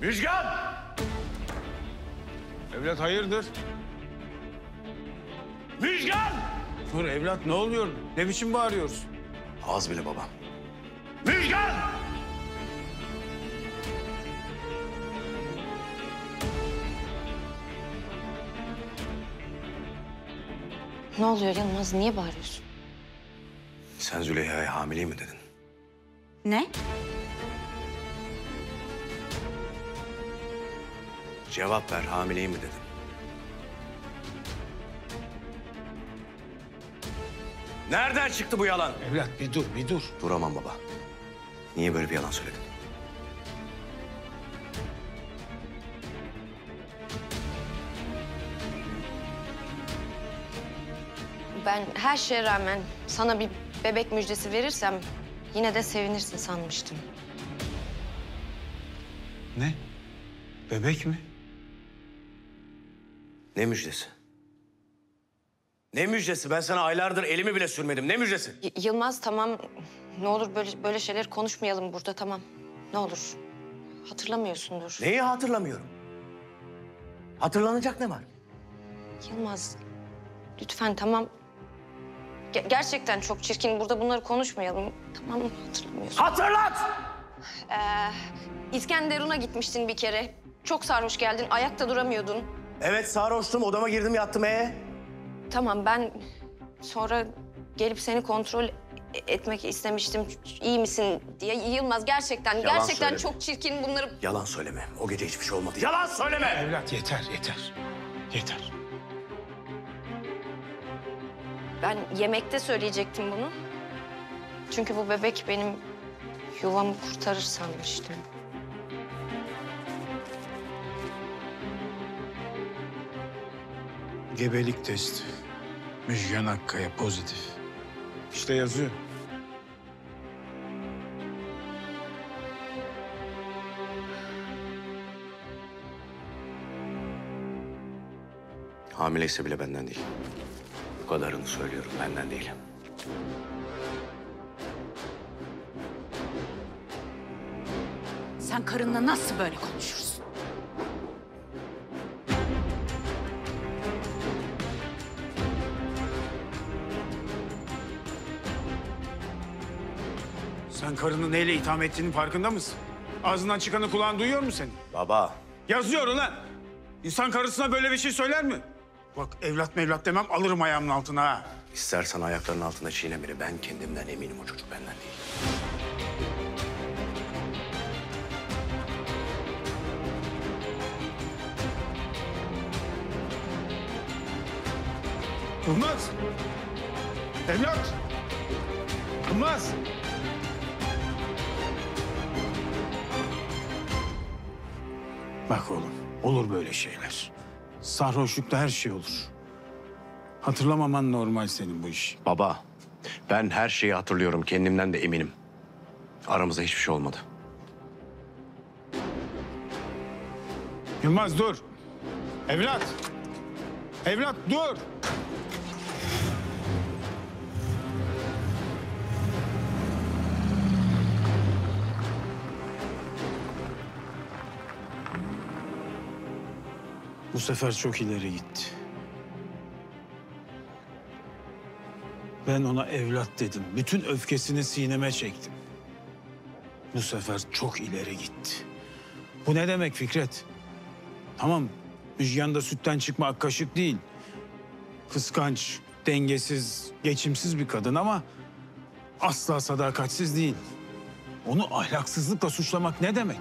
Müjgan! Evlat hayırdır? Müjgan! Dur evlat ne oluyor? Ne biçim bağırıyorsun? Az bile baba. Müjgan! Ne oluyor Yılmaz? Niye bağırıyorsun? Sen Züleyha'ya hamileyim mi dedin? Ne? Cevap ver hamileyim mi dedin? Nereden çıktı bu yalan? Evlat bir dur bir dur. Duramam baba. Niye böyle bir yalan söyledin? Ben her şeye rağmen sana bir bebek müjdesi verirsem yine de sevinirsin sanmıştım. Ne? Bebek mi? Ne müjdesi? Ne müjdesi? Ben sana aylardır elimi bile sürmedim. Ne müjdesi? Y- Yılmaz tamam ne olur böyle böyle şeyler konuşmayalım burada tamam. Ne olur. Hatırlamıyorsundur. Neyi hatırlamıyorum? Hatırlanacak ne var? Yılmaz lütfen tamam. Ge- gerçekten çok çirkin. Burada bunları konuşmayalım. Tamam mı? Hatırlamıyorsun. Hatırlat! İskenderun'a gitmiştin bir kere. Çok sarhoş geldin. Ayakta duramıyordun. Evet sarhoştum. Odama girdim yattım. Ee? Tamam ben sonra gelip seni kontrol etmek istemiştim. İyi misin diye. Yılmaz gerçekten gerçekten söyleme. çok çirkin bunları. Yalan söyleme. O gece hiçbir şey olmadı. Yalan söyleme! Evlat yeter yeter. Yeter. Ben yemekte söyleyecektim bunu. Çünkü bu bebek benim yuvamı kurtarır sanmıştım. Gebelik testi. Müjgan Akkaya pozitif. İşte yazıyor. Hamileyse bile benden değil. Bu kadarını söylüyorum. Benden değil. Sen karınla nasıl böyle konuşursun? Sen karını neyle itham ettiğinin farkında mısın? Ağzından çıkanı kulağın duyuyor mu senin? Baba. Yazıyor ulan. İnsan karısına böyle bir şey söyler mi? Bak evlat mevlat demem alırım ayağımın altına ha. istersen ayaklarının altında çiğne beni. Ben kendimden eminim o çocuk benden değil. Durmaz. Evlat. Durmaz. Bak oğlum, olur böyle şeyler. Sarhoşlukta her şey olur. Hatırlamaman normal senin bu iş. Baba. Ben her şeyi hatırlıyorum. Kendimden de eminim. Aramızda hiçbir şey olmadı. Yılmaz dur. Evlat. Evlat dur. Bu sefer çok ileri gitti. Ben ona evlat dedim. Bütün öfkesini sineme çektim. Bu sefer çok ileri gitti. Bu ne demek Fikret? Tamam, Müjgan da sütten çıkma ak kaşık değil. Kıskanç, dengesiz, geçimsiz bir kadın ama asla sadakatsiz değil. Onu ahlaksızlıkla suçlamak ne demek?